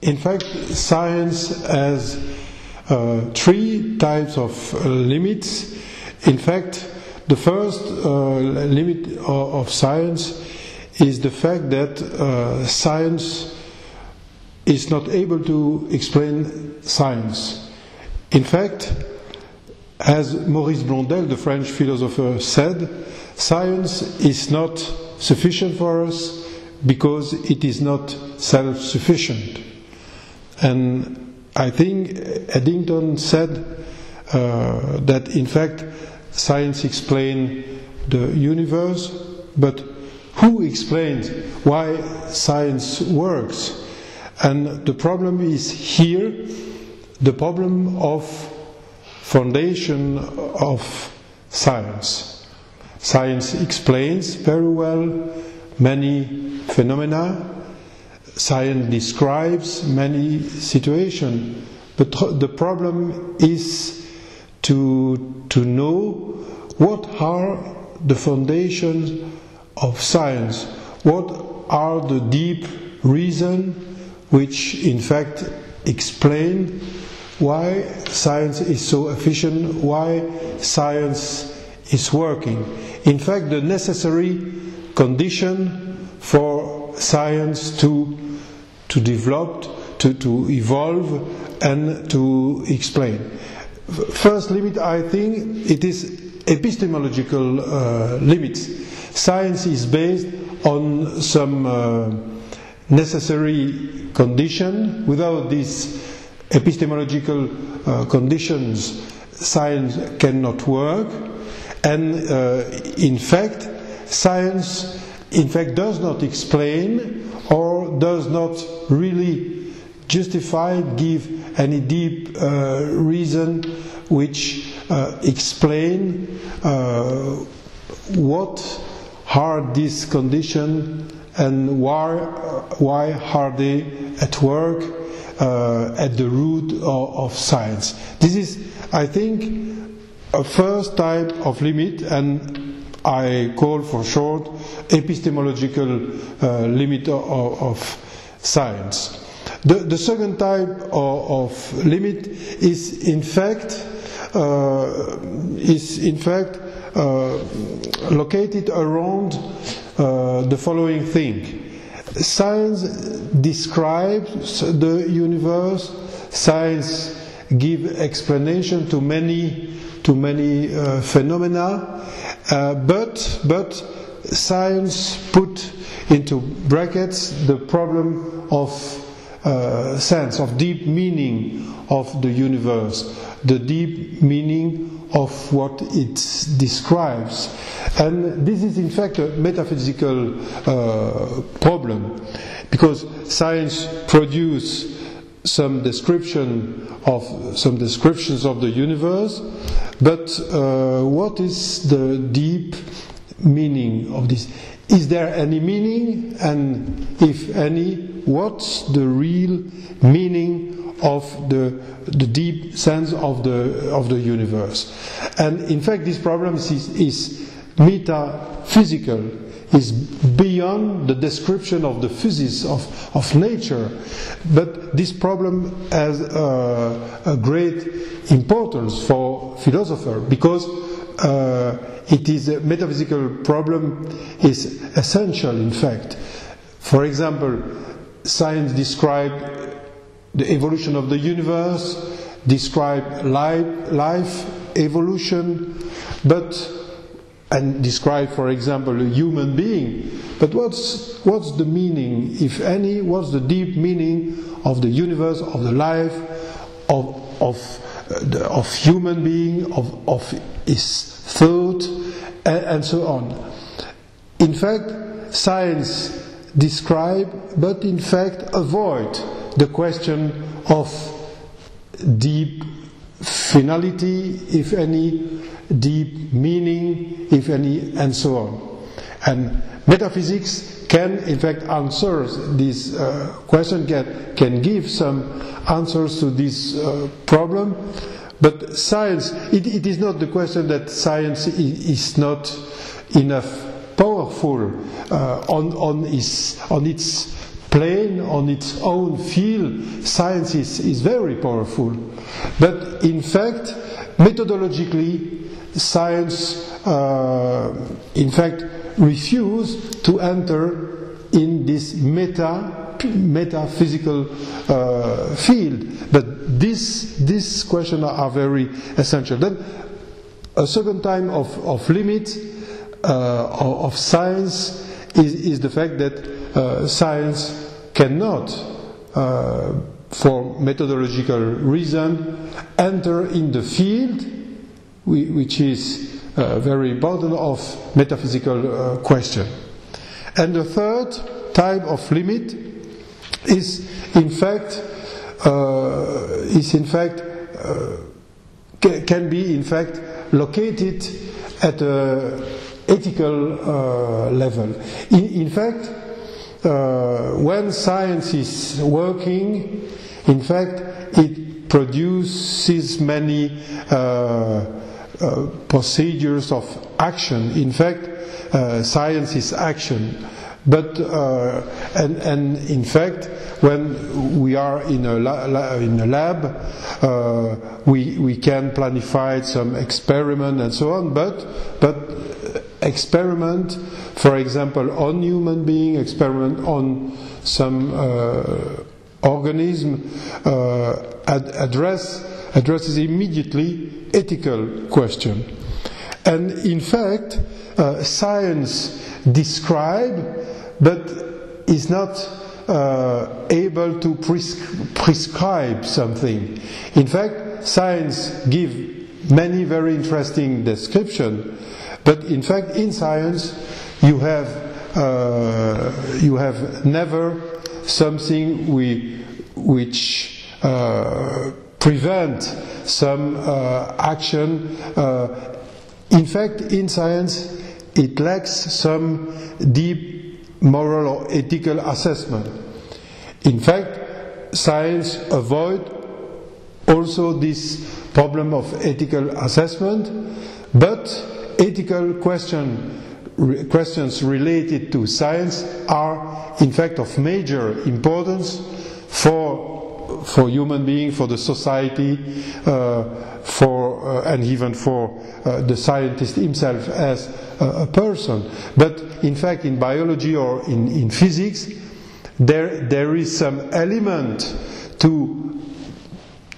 in fact, science has uh, three types of uh, limits. In fact, the first uh, limit of, of, science is the fact that uh, science is not able to explain science. In fact, as Maurice Blondel, the French philosopher, said, science is not sufficient for us because it is not self sufficient. And I think Eddington said uh, that in fact science explains the universe, but who explains why science works? And the problem is here the problem of foundation of science. Science explains very well many phenomena, science describes many situations, but the problem is to, to know what are the foundations of science, what are the deep reasons which in fact explain why science is so efficient, why science is working. In fact, the necessary condition for science to, to develop, to, to evolve, and to explain. First limit, I think, it is epistemological uh, limits. Science is based on some uh, necessary condition. Without these epistemological uh, conditions, science cannot work. And uh, in fact, science in fact does not explain or does not really justify, give any deep uh, reason which uh, explain uh, what are these conditions and why, why are they at work uh, at the root of, of science. This is, I think, a first type of limit and I call for short epistemological uh, limit of, of science. The, the, second type of, of, limit is in fact uh, is in fact uh, located around uh, the following thing. Science describes the universe. Science gives explanation to many to many uh, phenomena, uh, but, but science put into brackets the problem of uh, sense, of deep meaning of the universe, the deep meaning of what it describes. And this is in fact a metaphysical uh, problem because science produces some description of some descriptions of the universe, but uh, what is the deep meaning of this? Is there any meaning, and if any, what's the real meaning of the, the deep sense of the of the universe? And in fact, this problem is, is metaphysical is beyond the description of the physics of, of nature. But this problem has uh, a great importance for philosopher because uh, it is a metaphysical problem is essential in fact. For example, science describes the evolution of the universe, describe life, life evolution, but and describe, for example, a human being. But what's, what's the meaning, if any, what's the deep meaning of the universe, of the life, of, of, uh, of human being, of, of his thought, and, and so on? In fact, science describe, but in fact avoid the question of deep finality, if any, deep if any, and so on. And metaphysics can, in fact, answer this uh, question, can, can give some answers to this uh, problem. But science, it, it is not the question that science is not enough powerful uh, on, on, its, on its explain on its own field, science is, is very powerful. But in fact, methodologically, science, uh, in fact, refuse to enter in this meta metaphysical uh, field. But this this question are very essential. Then a second time of, of limit uh, of science is, is the fact that uh, science cannot, uh, for methodological reason, enter in the field which is uh, very important of metaphysical uh, question. And the third type of limit is in fact uh, is in fact can be in fact located at a ethical uh, level. In, in fact, uh, when science is working, in fact, it produces many uh, procedures of action. In fact, science is action. But uh, and, and in fact, when we are in a, la- in a lab, uh, we we can planify some experiment and so on. But but experiment, for example, on human being, experiment on some uh, organism, uh, ad- address addresses immediately ethical question. And in fact, uh, science describe but is not uh, able to pres- prescribe something. In fact, science give many very interesting description, but in fact, in science, you have uh, you have never something we, which uh, prevent some uh, action. Uh, in fact, in science, it lacks some deep moral or ethical assessment. In fact, science avoid also this problem of ethical assessment, but ethical question, questions related to science are in fact of major importance for for human being, for the society, uh, for uh, and even for uh, the scientist himself as a, a, person. But in fact, in biology or in, in physics, there there is some element to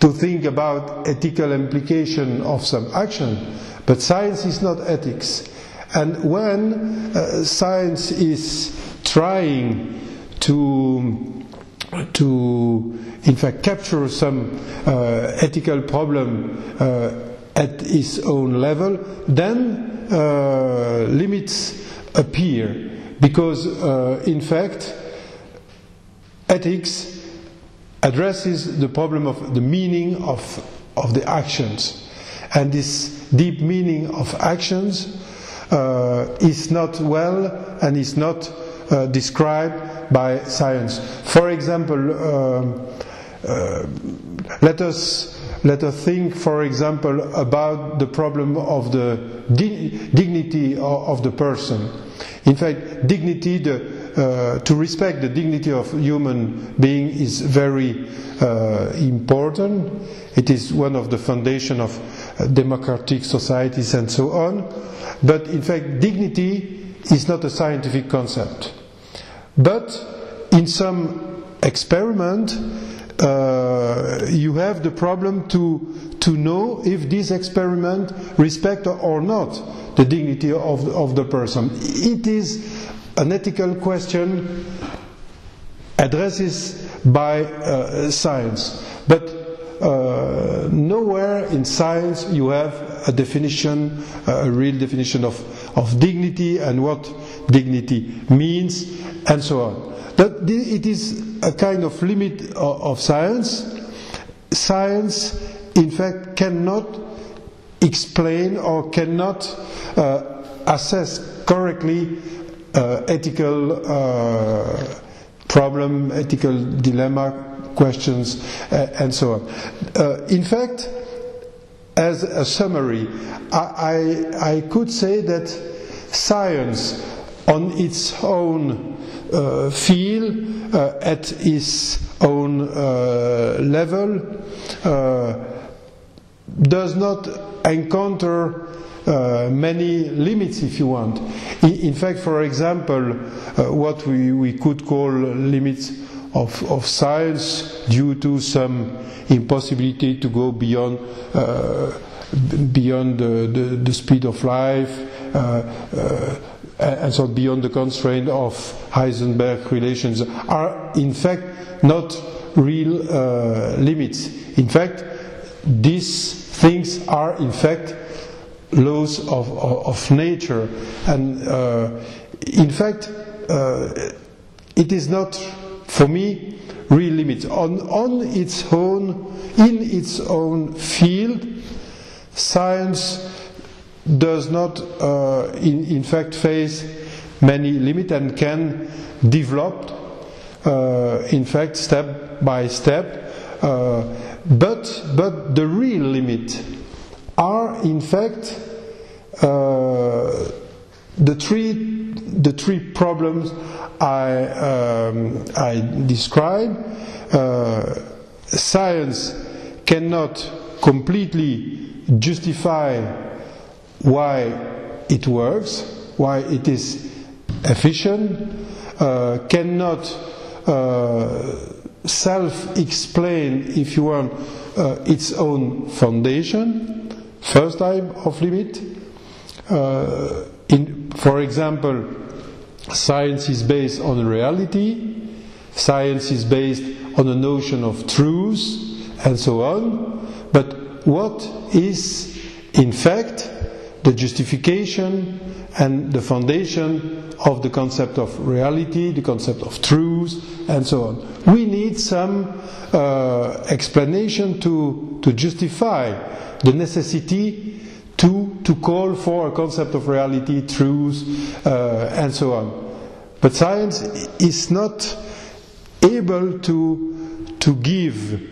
to think about ethical implication of some action. But science is not ethics. And when uh, science is trying to to in fact capture some uh, ethical problem uh, at its own level, then uh, limits appear. Because uh, in fact ethics addresses the problem of the meaning of, of the actions. And this deep meaning of actions uh, is not well and is not uh, described by science. For example, um, uh, let us let us think, for example, about the problem of the di- dignity of, of, the person. In fact, dignity, the, uh, to respect the dignity of human being is very uh, important. It is one of the foundation of uh, democratic societies and so on. But in fact, dignity is not a scientific concept. But in some experiment, uh, you have the problem to, to know if this experiment respect or not the dignity of of the person. It is an ethical question addresses by uh, science, but uh, nowhere in science you have a definition, a real definition of, of dignity and what dignity means, and so on. That it is a kind of limit of science. Science, in fact, cannot explain or cannot uh, assess correctly uh, ethical uh, problem, ethical dilemma questions, uh, and so on. Uh, in fact, as a summary, I, I, I could say that science on its own uh, field uh, at its own uh, level uh, does not encounter uh, many limits, if you want. In, in fact, for example, uh, what we, we could call limits of, of science due to some impossibility to go beyond uh, beyond the, the, the, speed of life uh, uh, and so beyond the constraint of Heisenberg relations are in fact not real uh, limits. In fact, these things are in fact laws of, of, of nature and in fact it is not for me real limits on, on its own in its own field. Science does not uh, in, in fact face many limits and can develop uh, in fact step by step uh, but but the real limit are in fact uh, the three the three problems I um, I describe. Uh, science cannot completely justify why it works, why it is efficient, uh, cannot uh, self explain, if you want, uh, its own foundation, first type of limit. Uh, in, for example, science is based on reality, science is based on a notion of truth, and so on. But what is, in fact, the justification and the foundation of the concept of reality, the concept of truth, and so on. We need some uh, explanation to, to justify the necessity to, call for a concept of reality, truth, uh, and so on. But science is not able to, to give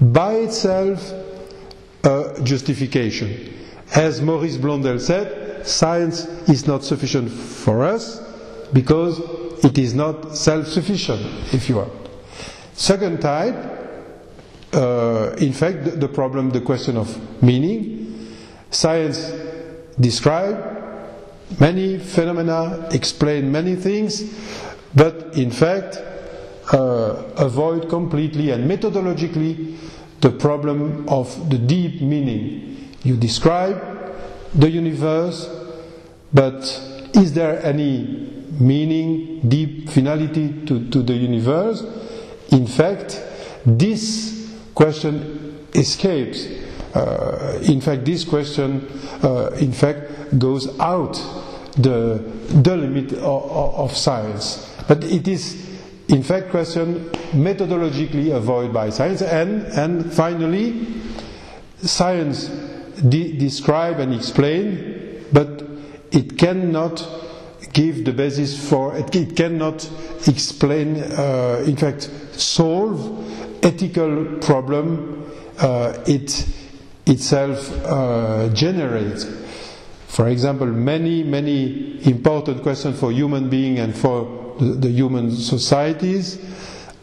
by itself a justification. As Maurice Blondel said, science is not sufficient for us because it is not self sufficient, if you want. Second type, uh, in fact, the problem, the question of meaning. Science describe many phenomena, explain many things, but in fact, uh, avoid completely and methodologically the problem of the deep meaning. You describe the universe, but is there any meaning, deep finality to, to the universe? In fact, this question escapes. Uh, in fact, this question, uh, in fact, goes out the, the limit of, of, science. But it is, in fact, question methodologically avoided by science. And, and finally, science de- describe and explain, but it cannot give the basis for it, it cannot explain uh, in fact solve ethical problem uh, it itself uh, generates for example many many important questions for human being and for the, the human societies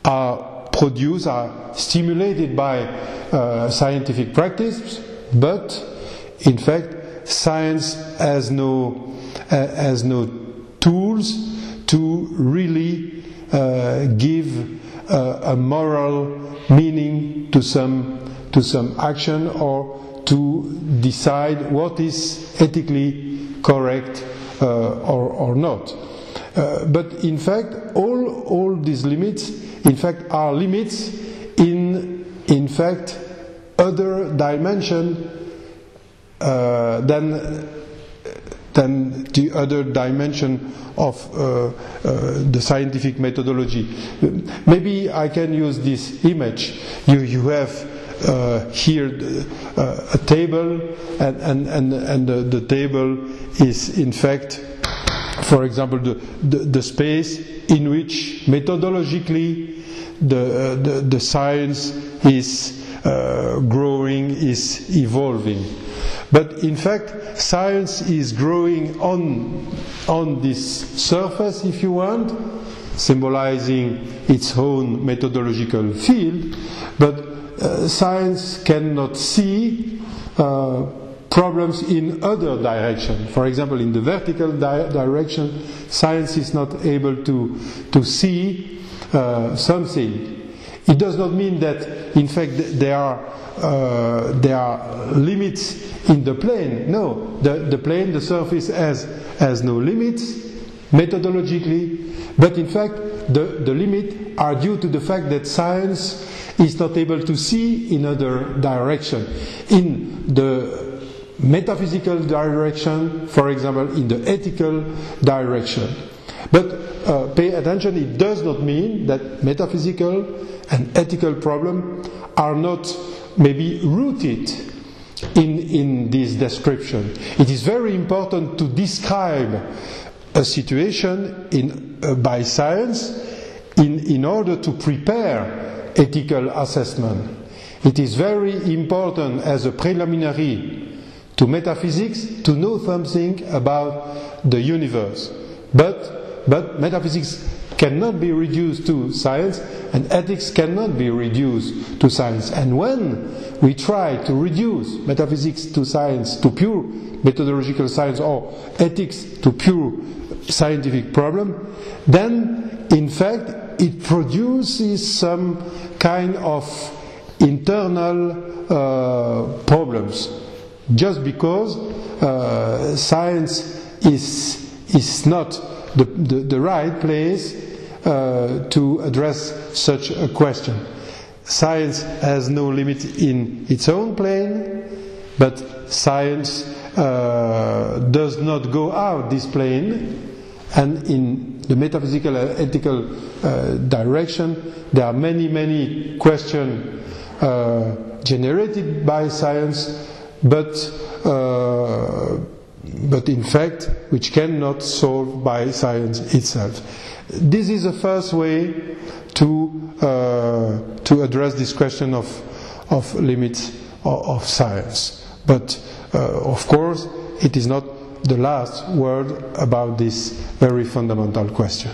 are produced are stimulated by uh, scientific practice but in fact science has no uh, has no tools to really uh, give uh, a moral meaning to some to some action or to decide what is ethically correct uh, or, or not. Uh, but in fact, all all these limits, in fact, are limits in in fact other dimension uh, than than the other dimension of uh, uh, the scientific methodology. Maybe I can use this image. You, you have uh, here uh, a table, and, and, and, and the, the, table is in fact, for example, the, the, the space in which methodologically the, the, the science is uh, growing, is evolving. But in fact, science is growing on, on this surface, if you want, symbolizing its own methodological field, but uh, science cannot see uh, problems in other direction. For example, in the vertical di- direction, science is not able to, to see uh, something. It does not mean that, in fact, there are, uh, there are limits in the plane. No, the, the plane, the surface has, has no limits methodologically, but in fact, the, the limits are due to the fact that science is not able to see in other direction. In the metaphysical direction, for example, in the ethical direction. But uh, pay attention, it does not mean that metaphysical and ethical problems are not maybe rooted in, in this description. It is very important to describe a situation in, uh, by science in, in order to prepare ethical assessment. It is very important as a preliminary to metaphysics to know something about the universe. But, but metaphysics cannot be reduced to science and ethics cannot be reduced to science. And when we try to reduce metaphysics to science, to pure methodological science or ethics to pure scientific problem, then in fact it produces some kind of internal uh, problems just because uh, science is, is not the, the, the right place uh, to address such a question. Science has no limit in its own plane, but science uh, does not go out this plane, and in the metaphysical and ethical uh, direction, there are many, many questions uh, generated by science but, uh, but in fact which cannot solve by science itself. This is the first way to, uh, to address this question of, of limits of, of science. But uh, of course, it is not the last word about this very fundamental question.